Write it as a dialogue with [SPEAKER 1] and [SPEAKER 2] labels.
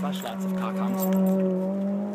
[SPEAKER 1] Verschleiß auf K-Kampf.